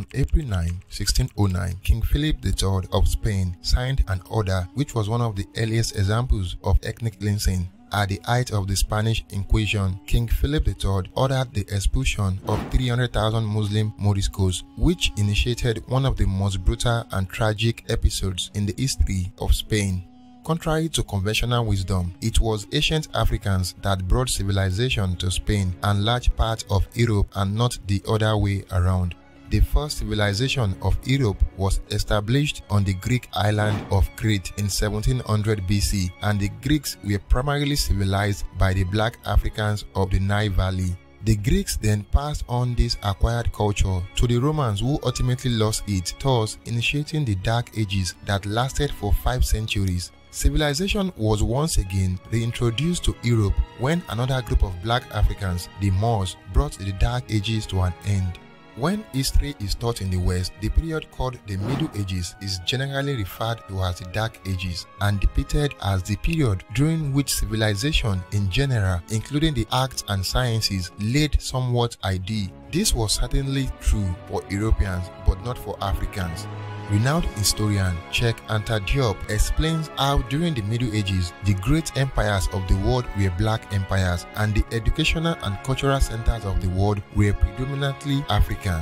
On April 9, 1609, King Philip III of Spain signed an order which was one of the earliest examples of ethnic cleansing at the height of the Spanish Inquisition, King Philip III ordered the expulsion of 300,000 Muslim Moriscos, which initiated one of the most brutal and tragic episodes in the history of Spain. Contrary to conventional wisdom, it was ancient Africans that brought civilization to Spain and large parts of Europe and not the other way around. The first civilization of Europe was established on the Greek island of Crete in 1700 BC and the Greeks were primarily civilized by the black Africans of the Nile Valley. The Greeks then passed on this acquired culture to the Romans who ultimately lost it, thus initiating the Dark Ages that lasted for five centuries. Civilization was once again reintroduced to Europe when another group of black Africans, the Moors, brought the Dark Ages to an end. When history is taught in the West, the period called the Middle Ages is generally referred to as the Dark Ages and depicted as the period during which civilization in general, including the arts and sciences, laid somewhat idea. This was certainly true for Europeans but not for Africans. Renowned historian Cheikh Anta Diop explains how during the Middle Ages, the great empires of the world were black empires and the educational and cultural centers of the world were predominantly African.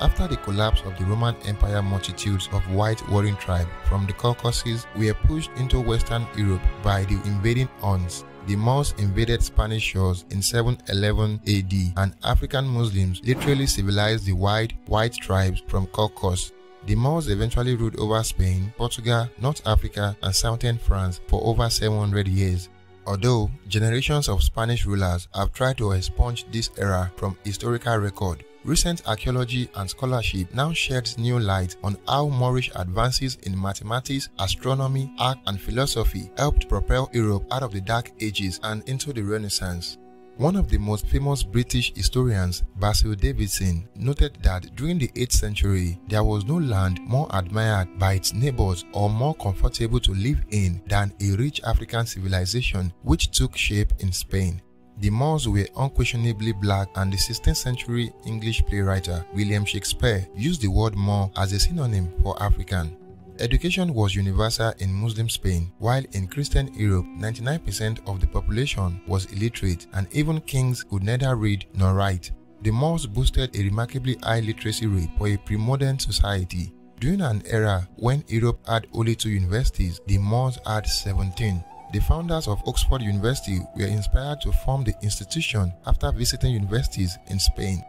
After the collapse of the Roman Empire, multitudes of white warring tribes from the Caucasus were pushed into Western Europe by the invading Huns. The Moors invaded Spanish shores in 711 AD and African Muslims literally civilized the white, white tribes from Caucasus the Moors eventually ruled over Spain, Portugal, North Africa, and southern France for over 700 years. Although generations of Spanish rulers have tried to expunge this era from historical record, recent archaeology and scholarship now sheds new light on how Moorish advances in mathematics, astronomy, art, and philosophy helped propel Europe out of the Dark Ages and into the Renaissance. One of the most famous British historians, Basil Davidson, noted that during the 8th century, there was no land more admired by its neighbors or more comfortable to live in than a rich African civilization which took shape in Spain. The Moors were unquestionably black and the 16th century English playwright William Shakespeare used the word Moor as a synonym for African. Education was universal in Muslim Spain, while in Christian Europe, 99% of the population was illiterate and even kings could neither read nor write. The Moors boasted a remarkably high literacy rate for a pre-modern society. During an era when Europe had only two universities, the Moors had 17. The founders of Oxford University were inspired to form the institution after visiting universities in Spain.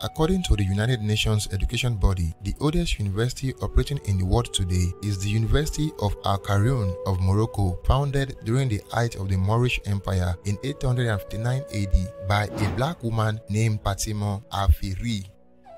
According to the United Nations education body, the oldest university operating in the world today is the University of Al Qarawiyyin of Morocco, founded during the height of the Moorish Empire in 859 AD by a black woman named Fatima Al-Fihri.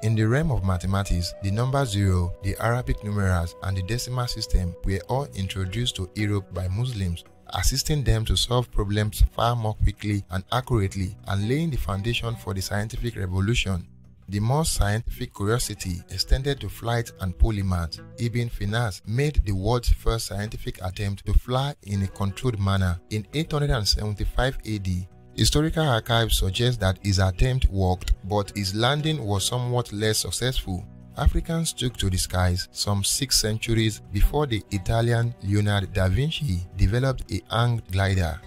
In the realm of mathematics, the number zero, the Arabic numerals, and the decimal system were all introduced to Europe by Muslims assisting them to solve problems far more quickly and accurately and laying the foundation for the scientific revolution. The more scientific curiosity extended to flight and polymath, Ibn Firnas made the world's first scientific attempt to fly in a controlled manner in 875 AD. Historical archives suggest that his attempt worked, but his landing was somewhat less successful. Africans took to the skies some six centuries before the Italian Leonardo da Vinci developed a hang glider.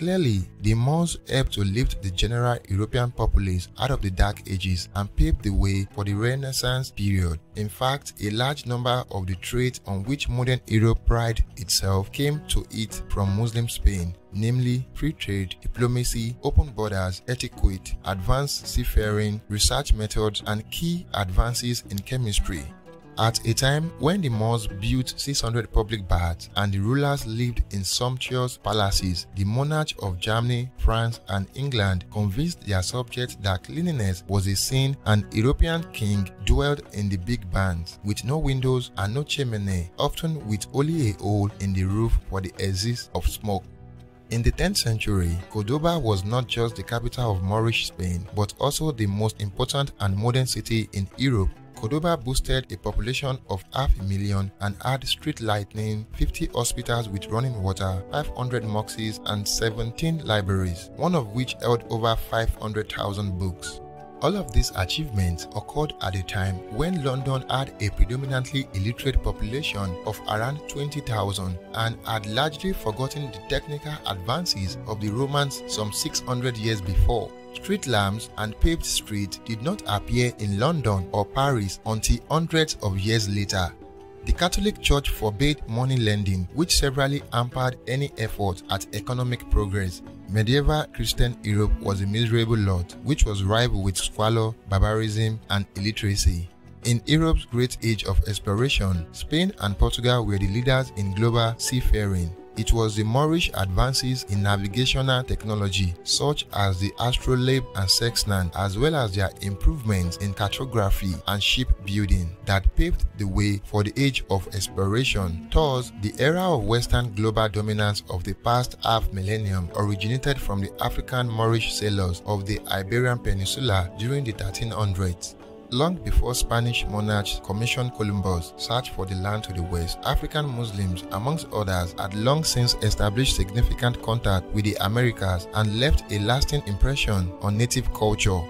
Clearly, the Moors helped to lift the general European populace out of the Dark Ages and paved the way for the Renaissance period. In fact, a large number of the traits on which modern Europe prided itself came to it from Muslim Spain, namely free trade, diplomacy, open borders, etiquette, advanced seafaring, research methods, and key advances in chemistry. At a time when the Moors built 600 public baths and the rulers lived in sumptuous palaces, the monarchs of Germany, France, and England convinced their subjects that cleanliness was a sin and European king dwelled in the big barns with no windows and no chimney, often with only a hole in the roof for the exit of smoke. In the 10th century, Cordoba was not just the capital of Moorish Spain, but also the most important and modern city in Europe Cordoba boasted a population of half a million and had street lighting, 50 hospitals with running water, 500 mosques and 17 libraries, one of which held over 500,000 books. All of these achievements occurred at a time when London had a predominantly illiterate population of around 20,000 and had largely forgotten the technical advances of the Romans some 600 years before. Street lamps and paved streets did not appear in London or Paris until hundreds of years later. The Catholic Church forbade money lending, which severely hampered any effort at economic progress. Medieval Christian Europe was a miserable lot, which was rife with squalor, barbarism, and illiteracy. In Europe's great age of exploration, Spain and Portugal were the leaders in global seafaring. It was the Moorish advances in navigational technology such as the astrolabe and sextant as well as their improvements in cartography and shipbuilding that paved the way for the age of exploration. Thus, the era of Western global dominance of the past half millennium originated from the African Moorish sailors of the Iberian Peninsula during the 1300s. Long before Spanish monarchs commissioned Columbus search for the land to the west, African Muslims, amongst others, had long since established significant contact with the Americas and left a lasting impression on native culture.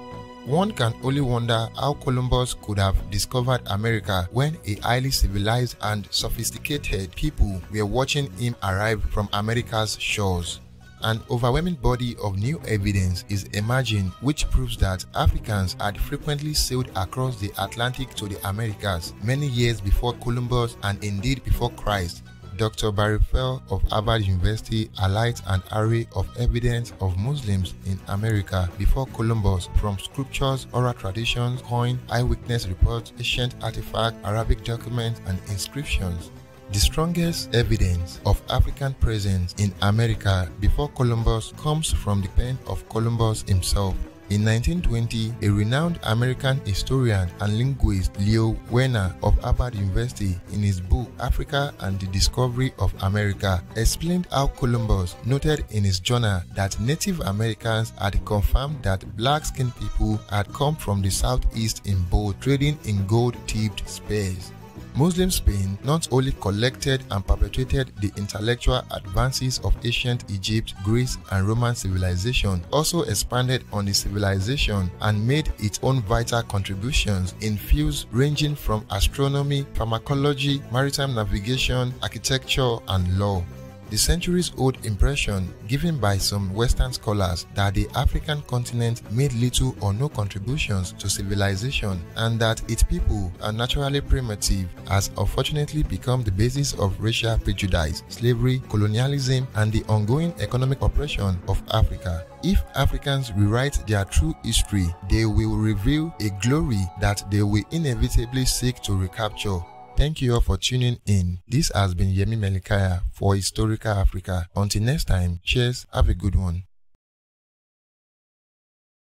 One can only wonder how Columbus could have discovered America when a highly civilized and sophisticated people were watching him arrive from America's shores. An overwhelming body of new evidence is emerging which proves that Africans had frequently sailed across the Atlantic to the Americas many years before Columbus and indeed before Christ. Dr. Barry Fell of Harvard University highlights an array of evidence of Muslims in America before Columbus from scriptures, oral traditions, coin, eyewitness reports, ancient artifacts, Arabic documents, and inscriptions. The strongest evidence of African presence in America before Columbus comes from the pen of Columbus himself. In 1920, a renowned American historian and linguist Leo Wiener of Harvard University in his book Africa and the Discovery of America explained how Columbus noted in his journal that Native Americans had confirmed that black-skinned people had come from the southeast in boat trading in gold-tipped spears. Muslim Spain not only collected and perpetuated the intellectual advances of ancient Egypt, Greece, and Roman civilization, also expanded on the civilization and made its own vital contributions in fields ranging from astronomy, pharmacology, maritime navigation, architecture, and law. The centuries-old impression given by some Western scholars that the African continent made little or no contributions to civilization and that its people are naturally primitive has unfortunately become the basis of racial prejudice, slavery, colonialism, and the ongoing economic oppression of Africa. If Africans rewrite their true history, they will reveal a glory that they will inevitably seek to recapture. Thank you all for tuning in. This has been Yemi Melikaya for Historical Africa. Until next time, cheers, have a good one.